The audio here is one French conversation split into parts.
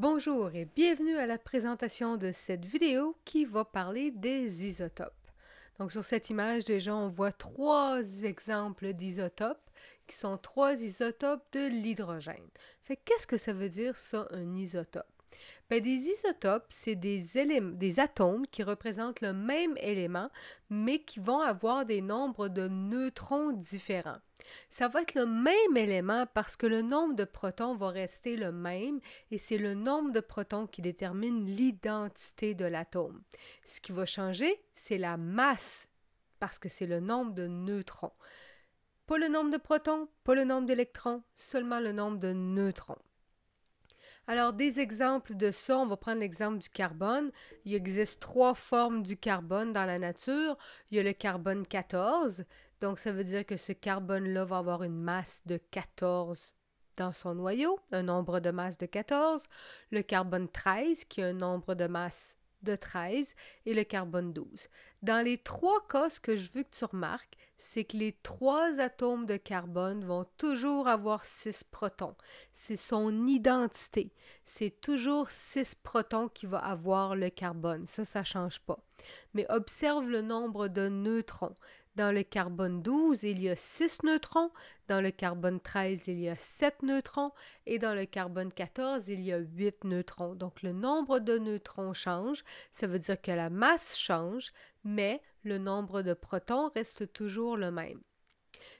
Bonjour et bienvenue à la présentation de cette vidéo qui va parler des isotopes. Donc sur cette image déjà on voit trois exemples d'isotopes qui sont trois isotopes de l'hydrogène. Fait qu'est-ce que ça veut dire ça un isotope? Ben, des isotopes, c'est des, des atomes qui représentent le même élément, mais qui vont avoir des nombres de neutrons différents. Ça va être le même élément parce que le nombre de protons va rester le même et c'est le nombre de protons qui détermine l'identité de l'atome. Ce qui va changer, c'est la masse parce que c'est le nombre de neutrons. Pas le nombre de protons, pas le nombre d'électrons, seulement le nombre de neutrons. Alors, des exemples de ça, on va prendre l'exemple du carbone. Il existe trois formes du carbone dans la nature. Il y a le carbone 14, donc ça veut dire que ce carbone-là va avoir une masse de 14 dans son noyau, un nombre de masse de 14. Le carbone 13, qui a un nombre de masse de 13 et le carbone 12. Dans les trois cas, ce que je veux que tu remarques, c'est que les trois atomes de carbone vont toujours avoir 6 protons. C'est son identité. C'est toujours 6 protons qui va avoir le carbone. Ça, ça ne change pas. Mais observe le nombre de neutrons. Dans le carbone 12, il y a 6 neutrons, dans le carbone 13, il y a 7 neutrons, et dans le carbone 14, il y a 8 neutrons. Donc le nombre de neutrons change, ça veut dire que la masse change, mais le nombre de protons reste toujours le même.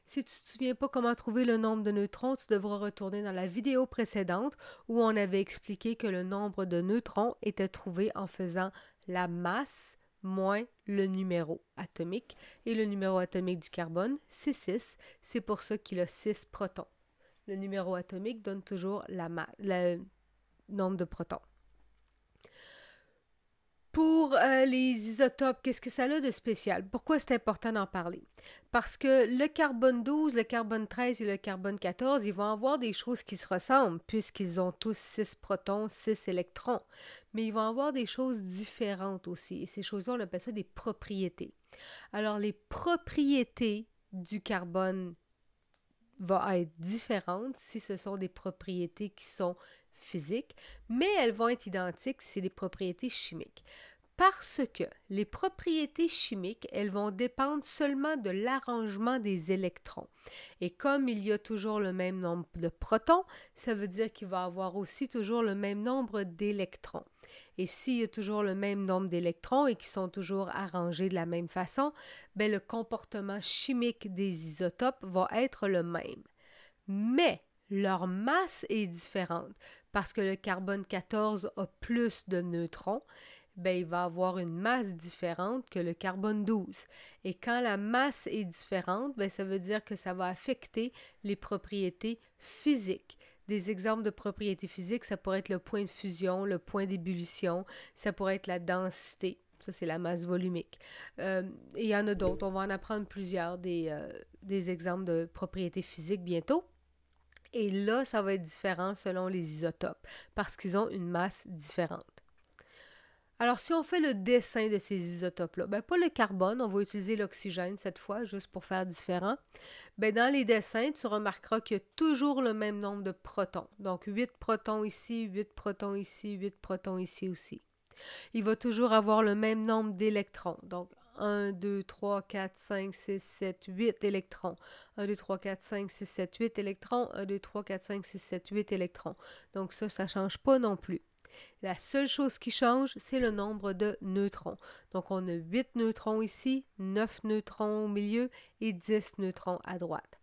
Si tu ne te souviens pas comment trouver le nombre de neutrons, tu devras retourner dans la vidéo précédente où on avait expliqué que le nombre de neutrons était trouvé en faisant la masse moins le numéro atomique. Et le numéro atomique du carbone, c'est 6. C'est pour ça qu'il a 6 protons. Le numéro atomique donne toujours le nombre de protons. Pour euh, les isotopes, qu'est-ce que ça a de spécial? Pourquoi c'est important d'en parler? Parce que le carbone 12, le carbone 13 et le carbone 14, ils vont avoir des choses qui se ressemblent puisqu'ils ont tous 6 protons, 6 électrons. Mais ils vont avoir des choses différentes aussi. Et ces choses-là, on appelle ça des propriétés. Alors, les propriétés du carbone vont être différentes si ce sont des propriétés qui sont physiques, mais elles vont être identiques si des propriétés chimiques. Parce que les propriétés chimiques, elles vont dépendre seulement de l'arrangement des électrons. Et comme il y a toujours le même nombre de protons, ça veut dire qu'il va avoir aussi toujours le même nombre d'électrons. Et s'il y a toujours le même nombre d'électrons et qui sont toujours arrangés de la même façon, ben le comportement chimique des isotopes va être le même. Mais leur masse est différente parce que le carbone 14 a plus de neutrons, ben, il va avoir une masse différente que le carbone 12. Et quand la masse est différente, ben, ça veut dire que ça va affecter les propriétés physiques. Des exemples de propriétés physiques, ça pourrait être le point de fusion, le point d'ébullition, ça pourrait être la densité. Ça, c'est la masse volumique. Euh, il y en a d'autres. On va en apprendre plusieurs des, euh, des exemples de propriétés physiques bientôt. Et là, ça va être différent selon les isotopes parce qu'ils ont une masse différente. Alors, si on fait le dessin de ces isotopes-là, ben, pas le carbone, on va utiliser l'oxygène cette fois, juste pour faire différent. Ben, dans les dessins, tu remarqueras qu'il y a toujours le même nombre de protons. Donc, 8 protons ici, 8 protons ici, 8 protons ici aussi. Il va toujours avoir le même nombre d'électrons. Donc, 1, 2, 3, 4, 5, 6, 7, 8 électrons. 1, 2, 3, 4, 5, 6, 7, 8 électrons. 1, 2, 3, 4, 5, 6, 7, 8 électrons. Donc ça, ça ne change pas non plus. La seule chose qui change, c'est le nombre de neutrons. Donc on a 8 neutrons ici, 9 neutrons au milieu et 10 neutrons à droite.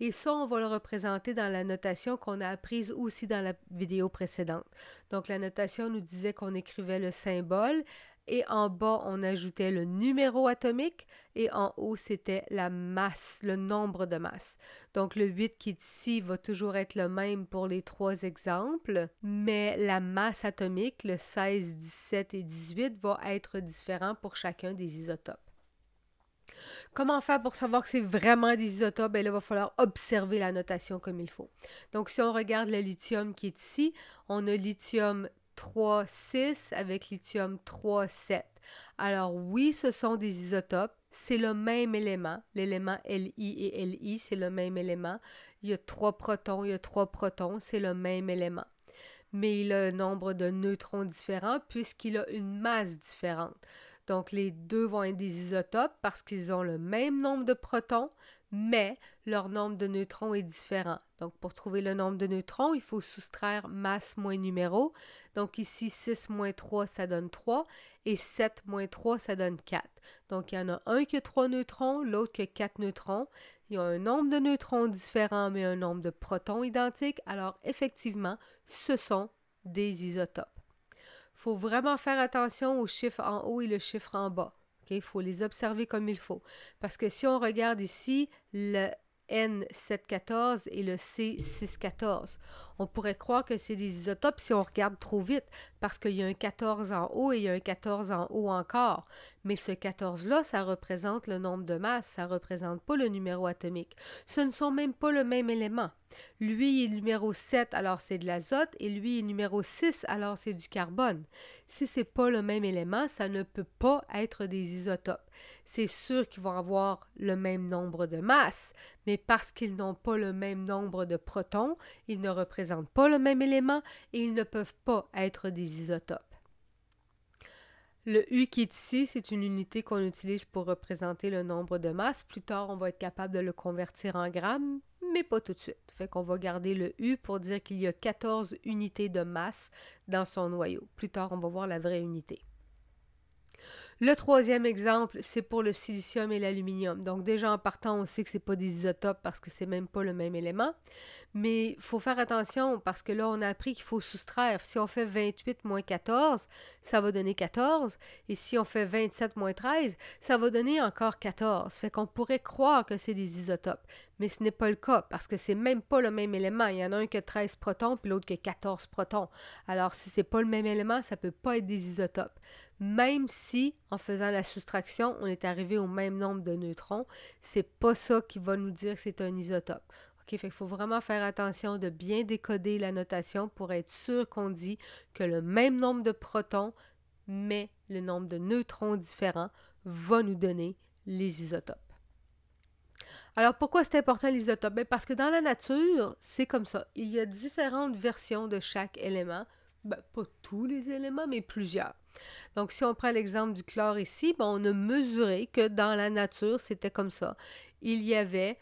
Et ça, on va le représenter dans la notation qu'on a apprise aussi dans la vidéo précédente. Donc la notation nous disait qu'on écrivait le symbole et en bas, on ajoutait le numéro atomique et en haut, c'était la masse, le nombre de masses. Donc le 8 qui est ici va toujours être le même pour les trois exemples, mais la masse atomique, le 16, 17 et 18, va être différent pour chacun des isotopes. Comment faire pour savoir que c'est vraiment des isotopes? Bien, là, il va falloir observer la notation comme il faut. Donc, si on regarde le lithium qui est ici, on a lithium 3, 6 avec lithium 3, 7. Alors oui, ce sont des isotopes. C'est le même élément. L'élément Li et Li, c'est le même élément. Il y a trois protons, il y a trois protons, c'est le même élément. mais il a un nombre de neutrons différent puisqu'il a une masse différente. Donc les deux vont être des isotopes parce qu'ils ont le même nombre de protons, mais leur nombre de neutrons est différent. Donc, pour trouver le nombre de neutrons, il faut soustraire masse moins numéro. Donc, ici, 6 moins 3, ça donne 3, et 7 moins 3, ça donne 4. Donc, il y en a un qui a 3 neutrons, l'autre qui a 4 neutrons. Il y a un nombre de neutrons différent, mais un nombre de protons identique. Alors, effectivement, ce sont des isotopes. Il faut vraiment faire attention au chiffre en haut et le chiffre en bas. Il faut les observer comme il faut. Parce que si on regarde ici, le N714 et le C614, on pourrait croire que c'est des isotopes si on regarde trop vite, parce qu'il y a un 14 en haut et il y a un 14 en haut encore. Mais ce 14-là, ça représente le nombre de masses, ça ne représente pas le numéro atomique. Ce ne sont même pas le même élément. Lui est numéro 7, alors c'est de l'azote, et lui est numéro 6, alors c'est du carbone. Si c'est pas le même élément, ça ne peut pas être des isotopes. C'est sûr qu'ils vont avoir le même nombre de masses, mais parce qu'ils n'ont pas le même nombre de protons, ils ne représentent pas le même élément et ils ne peuvent pas être des isotopes. Le U qui est ici, c'est une unité qu'on utilise pour représenter le nombre de masses. Plus tard, on va être capable de le convertir en grammes, mais pas tout de suite. Fait qu'on va garder le U pour dire qu'il y a 14 unités de masse dans son noyau. Plus tard, on va voir la vraie unité. Le troisième exemple, c'est pour le silicium et l'aluminium. Donc déjà en partant, on sait que ce pas des isotopes parce que c'est même pas le même élément. Mais il faut faire attention parce que là, on a appris qu'il faut soustraire. Si on fait 28 moins 14, ça va donner 14. Et si on fait 27 moins 13, ça va donner encore 14. Fait qu'on pourrait croire que c'est des isotopes. Mais ce n'est pas le cas parce que c'est même pas le même élément. Il y en a un qui a 13 protons puis l'autre qui a 14 protons. Alors si c'est pas le même élément, ça peut pas être des isotopes même si en faisant la soustraction, on est arrivé au même nombre de neutrons, c'est pas ça qui va nous dire que c'est un isotope. Fait faut vraiment faire attention de bien décoder la notation pour être sûr qu'on dit que le même nombre de protons, mais le nombre de neutrons différents va nous donner les isotopes. Alors pourquoi c'est important l'isotope? Ben, parce que dans la nature, c'est comme ça. Il y a différentes versions de chaque élément. Ben, pas tous les éléments, mais plusieurs. Donc, si on prend l'exemple du chlore ici, ben, on a mesuré que dans la nature, c'était comme ça. Il y avait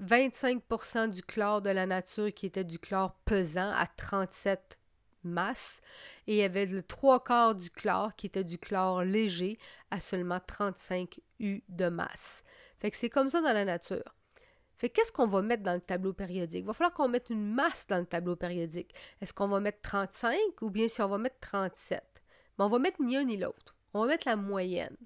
25% du chlore de la nature qui était du chlore pesant à 37 masses et il y avait le trois quarts du chlore qui était du chlore léger à seulement 35 U de masse. Fait que c'est comme ça dans la nature. Fait qu'est-ce qu'on va mettre dans le tableau périodique? Il va falloir qu'on mette une masse dans le tableau périodique. Est-ce qu'on va mettre 35 ou bien si on va mettre 37? on va mettre ni un ni l'autre. On va mettre la moyenne.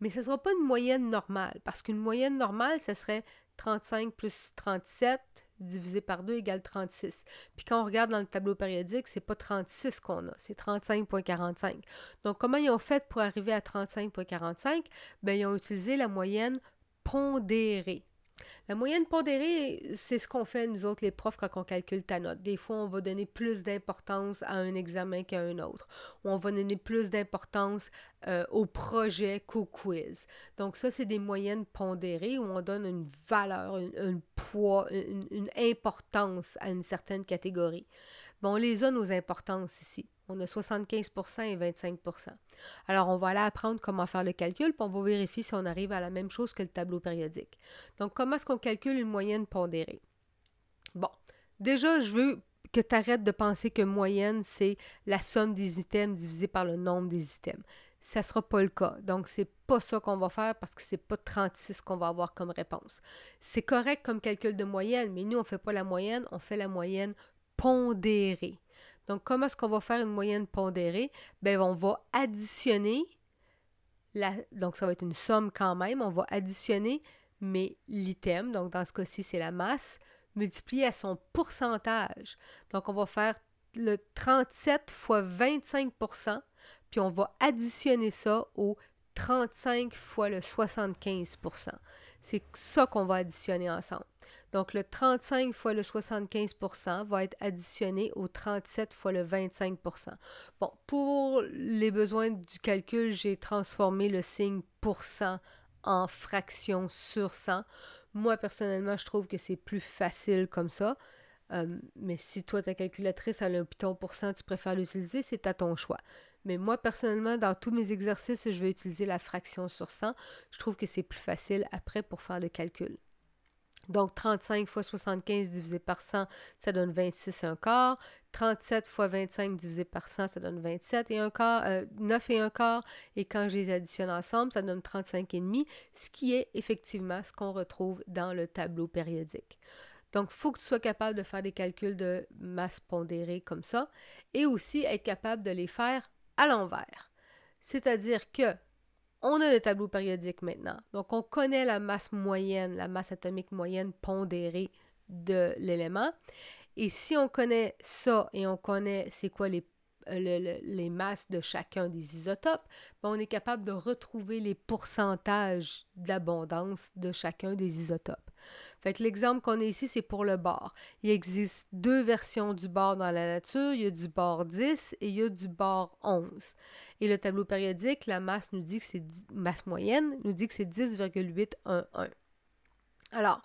Mais ce ne sera pas une moyenne normale, parce qu'une moyenne normale, ce serait 35 plus 37 divisé par 2 égale 36. Puis quand on regarde dans le tableau périodique, c'est pas 36 qu'on a, c'est 35.45. Donc comment ils ont fait pour arriver à 35.45 Ben ils ont utilisé la moyenne pondérée. La moyenne pondérée, c'est ce qu'on fait, nous autres, les profs, quand on calcule ta note. Des fois, on va donner plus d'importance à un examen qu'à un autre. Ou on va donner plus d'importance euh, au projet qu'au quiz. Donc, ça, c'est des moyennes pondérées où on donne une valeur, un poids, une, une importance à une certaine catégorie. Bon, on les a, nos importances ici. On a 75% et 25% Alors, on va aller apprendre comment faire le calcul, puis on va vérifier si on arrive à la même chose que le tableau périodique. Donc, comment est-ce qu'on calcule une moyenne pondérée? Bon, déjà, je veux que tu arrêtes de penser que moyenne, c'est la somme des items divisée par le nombre des items. Ça ne sera pas le cas. Donc, c'est pas ça qu'on va faire parce que c'est pas 36 qu'on va avoir comme réponse. C'est correct comme calcul de moyenne, mais nous, on ne fait pas la moyenne, on fait la moyenne pondérée. Donc, comment est-ce qu'on va faire une moyenne pondérée? Bien, on va additionner, la, donc ça va être une somme quand même, on va additionner, mais l'item, donc dans ce cas-ci, c'est la masse, multiplié à son pourcentage. Donc, on va faire le 37 fois 25% puis on va additionner ça au 35 fois le 75% C'est ça qu'on va additionner ensemble. Donc, le 35 fois le 75% va être additionné au 37 fois le 25% Bon, pour les besoins du calcul, j'ai transformé le signe pourcent en fraction sur 100. Moi, personnellement, je trouve que c'est plus facile comme ça. Euh, mais si toi, ta calculatrice a un piton pour cent, tu préfères l'utiliser, c'est à ton choix. Mais moi, personnellement, dans tous mes exercices, je vais utiliser la fraction sur 100. Je trouve que c'est plus facile après pour faire le calcul. Donc, 35 fois 75 divisé par 100, ça donne 26 et un quart. 37 fois 25 divisé par 100, ça donne 27 et un quart, 9 euh, et un quart. Et quand je les additionne ensemble, ça donne 35 et demi, ce qui est effectivement ce qu'on retrouve dans le tableau périodique. Donc, il faut que tu sois capable de faire des calculs de masse pondérée comme ça et aussi être capable de les faire à l'envers. C'est-à-dire que on a le tableau périodique maintenant. Donc, on connaît la masse moyenne, la masse atomique moyenne pondérée de l'élément. Et si on connaît ça et on connaît c'est quoi les euh, masses de chacun des isotopes, ben, on est capable de retrouver les pourcentages d'abondance de chacun des isotopes. Fait que l'exemple qu'on a ici, c'est pour le bord. Il existe deux versions du bord dans la nature. Il y a du bord 10 et il y a du bord 11. Et le tableau périodique, la masse nous dit que c'est masse moyenne, nous dit que c'est 10,811. Alors,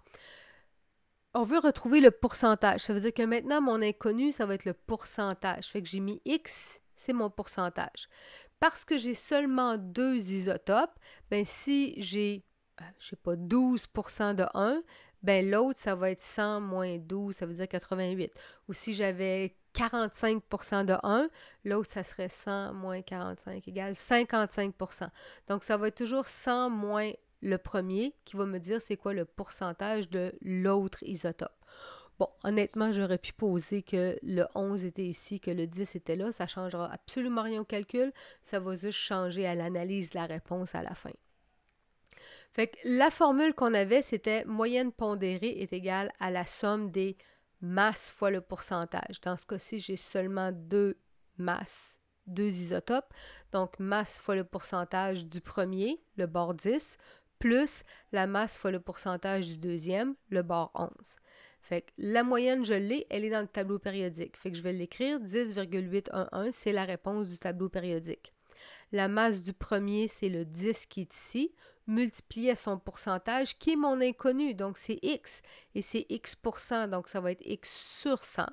on veut retrouver le pourcentage. Ça veut dire que maintenant, mon inconnu, ça va être le pourcentage. Fait que j'ai mis X, c'est mon pourcentage. Parce que j'ai seulement deux isotopes, ben si j'ai, je sais pas, 12% de un, ben l'autre, ça va être 100 moins 12, ça veut dire 88. Ou si j'avais 45% de 1, l'autre, ça serait 100 moins 45 égale 55% Donc, ça va être toujours 100 moins le premier qui va me dire c'est quoi le pourcentage de l'autre isotope. Bon, honnêtement, j'aurais pu poser que le 11 était ici, que le 10 était là. Ça changera absolument rien au calcul. Ça va juste changer à l'analyse la réponse à la fin. Fait que la formule qu'on avait, c'était moyenne pondérée est égale à la somme des masses fois le pourcentage. Dans ce cas-ci, j'ai seulement deux masses, deux isotopes. Donc, masse fois le pourcentage du premier, le bord 10, plus la masse fois le pourcentage du deuxième, le bord 11. Fait que la moyenne, je l'ai, elle est dans le tableau périodique. Fait que je vais l'écrire 10,811, c'est la réponse du tableau périodique. La masse du premier, c'est le 10 qui est ici, multiplié à son pourcentage, qui est mon inconnu, donc c'est x, et c'est x donc ça va être x sur 100.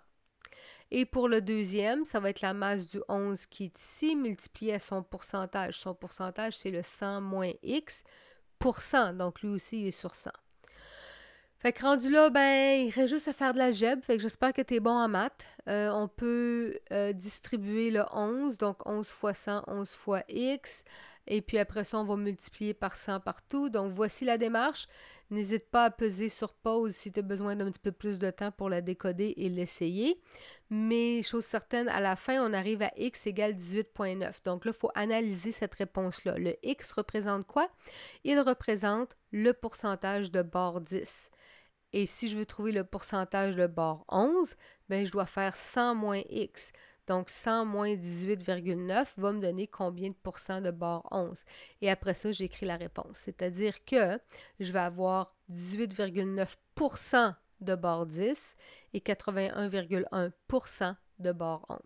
Et pour le deuxième, ça va être la masse du 11 qui est ici, multiplié à son pourcentage. Son pourcentage, c'est le 100 moins x, donc lui aussi il est sur 100. Fait que rendu là, ben, il reste juste à faire de l'algèbre. Fait que j'espère que tu es bon en maths. Euh, on peut euh, distribuer le 11, donc 11 fois 100, 11 fois x. Et puis après ça, on va multiplier par 100 partout. Donc voici la démarche. N'hésite pas à peser sur pause si tu as besoin d'un petit peu plus de temps pour la décoder et l'essayer. Mais chose certaine, à la fin, on arrive à x égale 18,9. Donc là, il faut analyser cette réponse-là. Le x représente quoi? Il représente le pourcentage de bord 10. Et si je veux trouver le pourcentage de bord 11, ben, je dois faire 100 moins x. Donc 100 moins 18,9 va me donner combien de pourcents de bord 11. Et après ça, j'écris la réponse. C'est-à-dire que je vais avoir 18,9% de bord 10 et 81,1% de bord 11.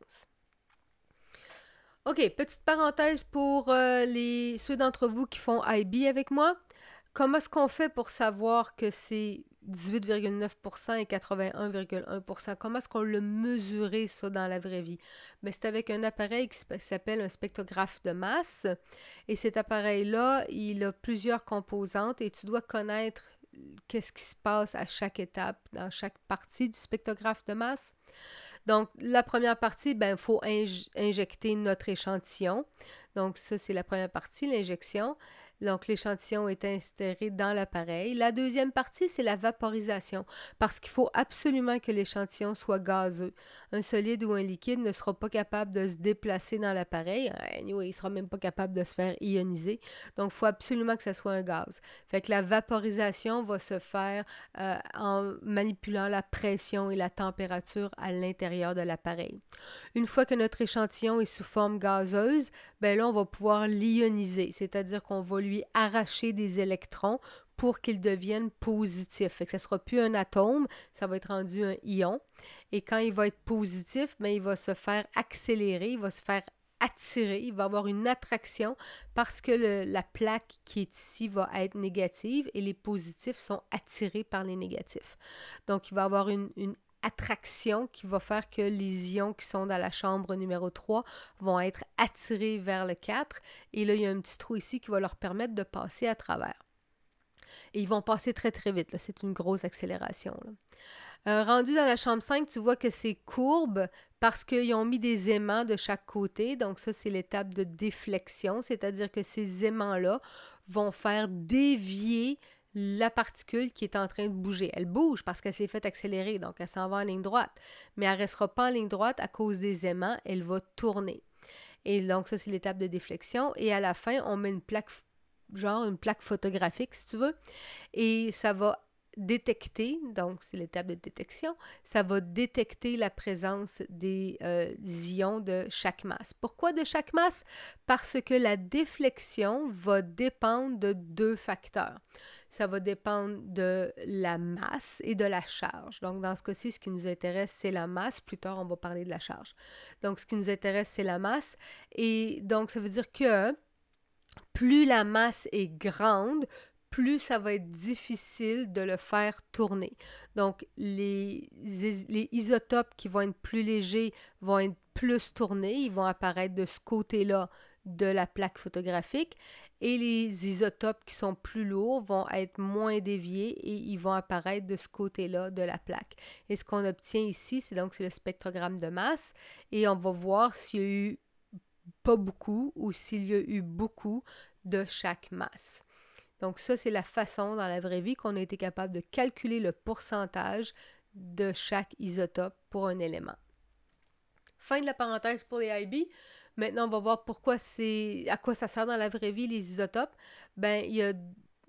OK, petite parenthèse pour euh, ceux d'entre vous qui font IB avec moi. Comment est-ce qu'on fait pour savoir que c'est 18,9% et 81,1%. Comment est-ce qu'on l'a mesuré ça dans la vraie vie? Mais c'est avec un appareil qui s'appelle un spectrographe de masse. Et cet appareil-là, il a plusieurs composantes et tu dois connaître qu'est-ce qui se passe à chaque étape, dans chaque partie du spectrographe de masse. Donc, la première partie, ben, il faut injecter notre échantillon. Donc, ça, c'est la première partie, l'injection. Donc, l'échantillon est inséré dans l'appareil. La deuxième partie, c'est la vaporisation, parce qu'il faut absolument que l'échantillon soit gazeux. Un solide ou un liquide ne sera pas capable de se déplacer dans l'appareil. Anyway, il ne sera même pas capable de se faire ioniser. Donc, il faut absolument que ce soit un gaz. Fait que la vaporisation va se faire euh, en manipulant la pression et la température à l'intérieur de l'appareil. Une fois que notre échantillon est sous forme gazeuse, ben là, on va pouvoir l'ioniser, c'est-à-dire qu'on va lui arracher des électrons pour qu'il devienne positif. Fait que ça ne sera plus un atome, ça va être rendu un ion. Et quand il va être positif, ben, il va se faire accélérer, il va se faire attirer, il va avoir une attraction parce que la plaque qui est ici va être négative et les positifs sont attirés par les négatifs. Donc, il va avoir une, attraction qui va faire que les ions qui sont dans la chambre numéro 3 vont être attirés vers le 4. Et là, il y a un petit trou ici qui va leur permettre de passer à travers. Et ils vont passer très très vite. C'est une grosse accélération. Euh, rendu dans la chambre 5, tu vois que c'est courbe parce qu'ils ont mis des aimants de chaque côté. Donc ça, c'est l'étape de déflexion, c'est-à-dire que ces aimants-là vont faire dévier la particule qui est en train de bouger. Elle bouge parce qu'elle s'est faite accélérer, donc elle s'en va en ligne droite. Mais elle ne restera pas en ligne droite à cause des aimants, elle va tourner. Et donc ça, c'est l'étape de déflexion. Et à la fin, on met une plaque, genre une plaque photographique, si tu veux, et ça va détecter, donc c'est l'étape de détection, ça va détecter la présence des euh, ions de chaque masse. Pourquoi de chaque masse? Parce que la déflexion va dépendre de deux facteurs. Ça va dépendre de la masse et de la charge. Donc, dans ce cas-ci, ce qui nous intéresse, c'est la masse. Plus tard, on va parler de la charge. Donc, ce qui nous intéresse, c'est la masse. Et donc, ça veut dire que plus la masse est grande, plus ça va être difficile de le faire tourner. Donc, les, isotopes qui vont être plus légers vont être plus tournés, ils vont apparaître de ce côté-là de la plaque photographique et les isotopes qui sont plus lourds vont être moins déviés et ils vont apparaître de ce côté-là de la plaque. Et ce qu'on obtient ici, c'est donc le spectrogramme de masse et on va voir s'il y a eu pas beaucoup ou s'il y a eu beaucoup de chaque masse. Donc ça, c'est la façon dans la vraie vie qu'on a été capable de calculer le pourcentage de chaque isotope pour un élément. Fin de la parenthèse pour les IB. Maintenant, on va voir pourquoi c'est à quoi ça sert dans la vraie vie les isotopes. Ben, il y a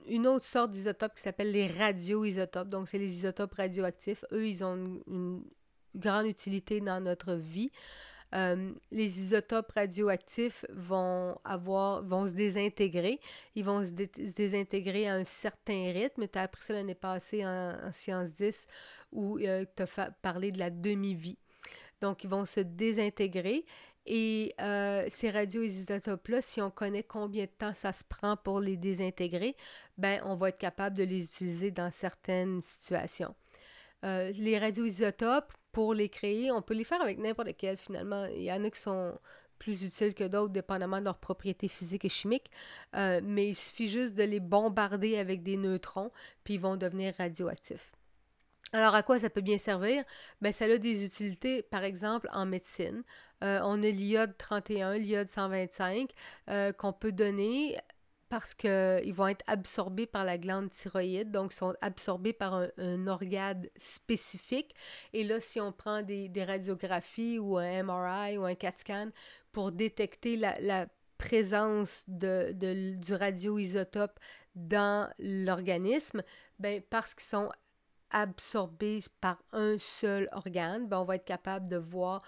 une autre sorte d'isotopes qui s'appelle les radioisotopes. Donc, c'est les isotopes radioactifs. Eux, ils ont une grande utilité dans notre vie. Euh, les isotopes radioactifs vont avoir vont se désintégrer. Ils vont se, désintégrer à un certain rythme. Tu as appris ça l'année passée en, en Sciences 10 où euh, tu as parlé de la demi-vie. Donc, ils vont se désintégrer. Et euh, ces radioisotopes-là, si on connaît combien de temps ça se prend pour les désintégrer, ben on va être capable de les utiliser dans certaines situations. Euh, les radioisotopes, pour les créer, on peut les faire avec n'importe quel finalement. Il y en a qui sont plus utiles que d'autres, dépendamment de leurs propriétés physiques et chimiques. Euh, mais il suffit juste de les bombarder avec des neutrons, puis ils vont devenir radioactifs. Alors, à quoi ça peut bien servir? Ben, ça a des utilités, par exemple, en médecine. Euh, on a l'iode 31, l'iode 125, qu'on peut donner parce qu'ils vont être absorbés par la glande thyroïde, donc sont absorbés par un, organe spécifique. Et là, si on prend des, radiographies ou un MRI ou un CAT scan pour détecter la, présence de, du radioisotope dans l'organisme, ben parce qu'ils sont absorbés par un seul organe, ben on va être capable de voir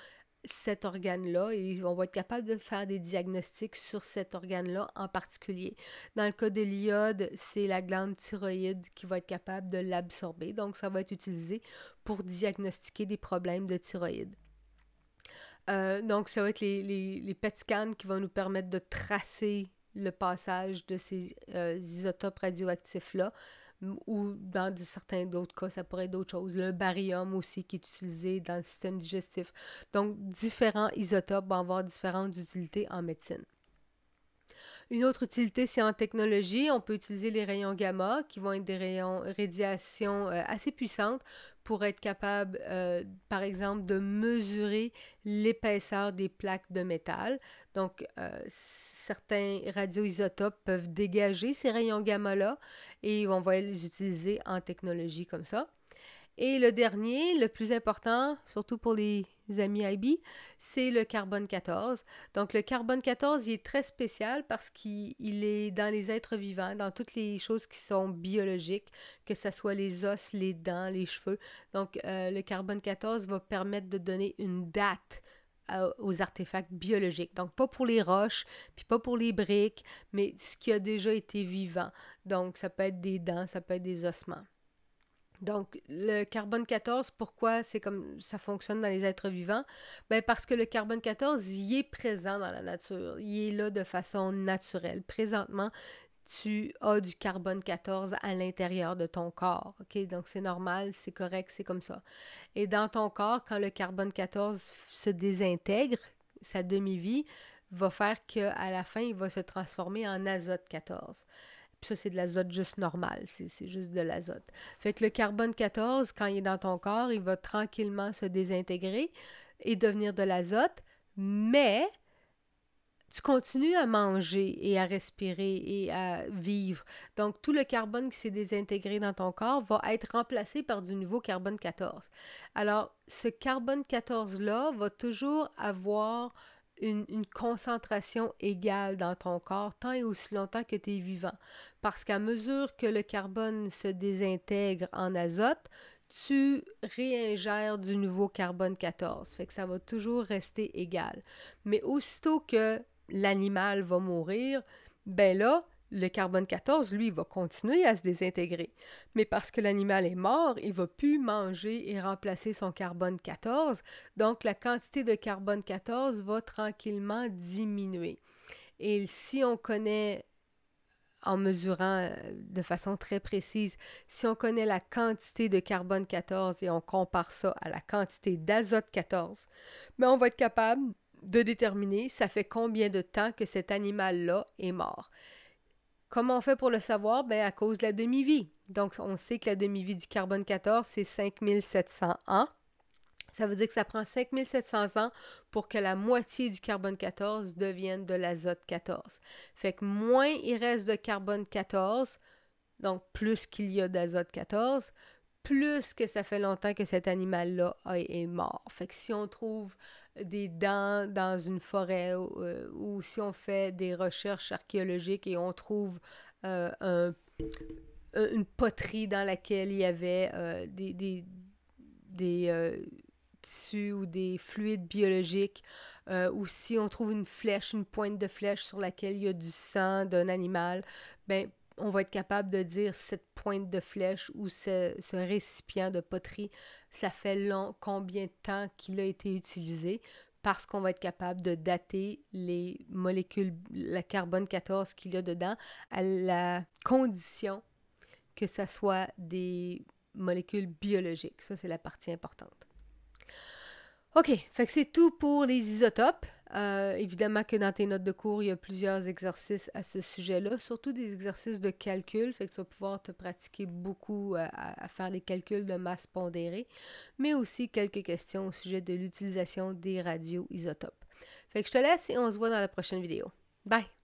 cet organe-là et on va être capable de faire des diagnostics sur cet organe-là en particulier. Dans le cas de l'iode, c'est la glande thyroïde qui va être capable de l'absorber, donc ça va être utilisé pour diagnostiquer des problèmes de thyroïde. Euh, donc, ça va être les, les, PET qui vont nous permettre de tracer le passage de ces euh, isotopes radioactifs-là ou dans certains d'autres cas, ça pourrait être d'autres choses. Le barium aussi qui est utilisé dans le système digestif. Donc, différents isotopes vont avoir différentes utilités en médecine. Une autre utilité, c'est en technologie. On peut utiliser les rayons gamma, qui vont être des rayons radiation euh, assez puissantes pour être capable, euh, par exemple, de mesurer l'épaisseur des plaques de métal. Donc, euh, certains radioisotopes peuvent dégager ces rayons gamma-là et on va les utiliser en technologie comme ça. Et le dernier, le plus important, surtout pour les amis IB, c'est le carbone 14. Donc le carbone 14, il est très spécial parce qu'il est dans les êtres vivants, dans toutes les choses qui sont biologiques, que ce soit les os, les dents, les cheveux. Donc euh, le carbone 14 va permettre de donner une date aux artefacts biologiques. Donc, pas pour les roches, puis pas pour les briques, mais ce qui a déjà été vivant. Donc, ça peut être des dents, ça peut être des ossements. Donc, le carbone 14, pourquoi c'est comme ça fonctionne dans les êtres vivants? Ben parce que le carbone 14, il est présent dans la nature. Il est là de façon naturelle. Présentement, tu as du carbone 14 à l'intérieur de ton corps. Donc, c'est normal, c'est correct, c'est comme ça. Et dans ton corps, quand le carbone 14 se désintègre, sa demi-vie va faire qu'à la fin, il va se transformer en azote 14. Puis ça, c'est de l'azote juste normal, c'est juste de l'azote. Fait que le carbone 14, quand il est dans ton corps, il va tranquillement se désintégrer et devenir de l'azote, mais tu continues à manger et à respirer et à vivre. Donc, tout le carbone qui s'est désintégré dans ton corps va être remplacé par du nouveau carbone 14. Alors, ce carbone 14-là va toujours avoir une, concentration égale dans ton corps tant et aussi longtemps que tu es vivant. Parce qu'à mesure que le carbone se désintègre en azote, tu réingères du nouveau carbone 14. Fait que ça va toujours rester égal. Mais aussitôt que l'animal va mourir, ben là, le carbone 14, lui, va continuer à se désintégrer. Mais parce que l'animal est mort, il va plus manger et remplacer son carbone 14. Donc, la quantité de carbone 14 va tranquillement diminuer. Et si on connaît, en mesurant euh, de façon très précise, si on connaît la quantité de carbone 14 et on compare ça à la quantité d'azote 14, mais ben, on va être capable de déterminer ça fait combien de temps que cet animal-là est mort. Comment on fait pour le savoir? Ben, à cause de la demi-vie. Donc, on sait que la demi-vie du carbone 14, c'est 5700 ans. Ça veut dire que ça prend 5700 ans pour que la moitié du carbone 14 devienne de l'azote 14. Fait que moins il reste de carbone 14, donc plus qu'il y a d'azote 14, plus que ça fait longtemps que cet animal-là est mort. Fait que si on trouve des dents dans une forêt euh, ou si on fait des recherches archéologiques et on trouve euh, une poterie dans laquelle il y avait euh, des, des, des tissus ou des fluides biologiques, ou si on trouve une flèche, une pointe de flèche sur laquelle il y a du sang d'un animal, ben on va être capable de dire cette pointe de flèche ou ce, récipient de poterie, ça fait long, combien de temps qu'il a été utilisé, parce qu'on va être capable de dater les molécules, la carbone 14 qu'il y a dedans, à la condition que ça soit des molécules biologiques. Ça, c'est la partie importante. OK, fait que c'est tout pour les isotopes. Euh, évidemment que dans tes notes de cours, il y a plusieurs exercices à ce sujet-là, surtout des exercices de calcul, fait que tu vas pouvoir te pratiquer beaucoup à, à faire des calculs de masse pondérée, mais aussi quelques questions au sujet de l'utilisation des radioisotopes. Fait que je te laisse et on se voit dans la prochaine vidéo. Bye!